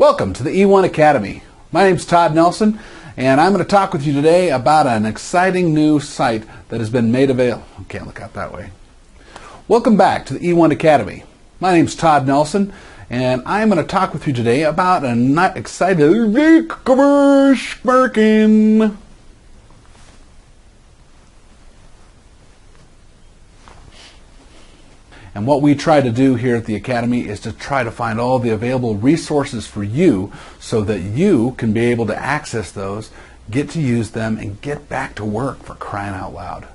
Welcome to the EOne Academy. My name is Todd Nelson, and I'm going to talk with you today about an exciting new site that has been made available. Can't look out that way. Welcome back to the EOne Academy. My name is Todd Nelson, and I'm going to talk with you today about an exciting And what we try to do here at the Academy is to try to find all the available resources for you so that you can be able to access those, get to use them, and get back to work for crying out loud.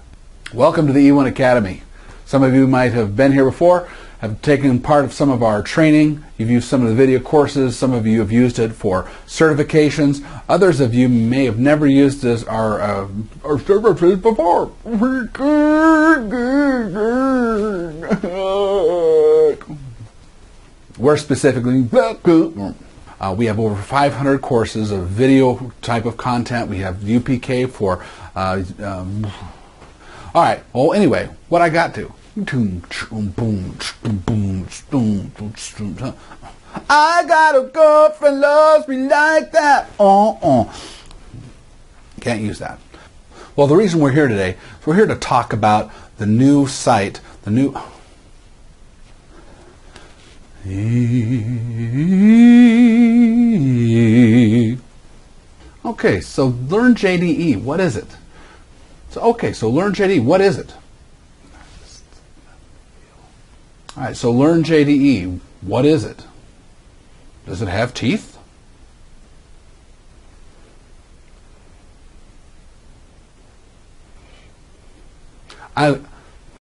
Welcome to the EOne Academy. Some of you might have been here before, have taken part of some of our training. You've used some of the video courses. Some of you have used it for certifications. Others of you may have never used this, our, uh, our services before. We're specifically, uh, we have over 500 courses of video type of content. We have UPK for, uh, um, all right. Well, anyway, what I got to. I got a girlfriend loves me like that. Uh-uh. Can't use that. Well, the reason we're here today we're here to talk about the new site, the new. Okay, so learn JDE. What is it? So okay, so learn JDE. What is it? All right, so learn JDE. What is it? Does it have teeth? I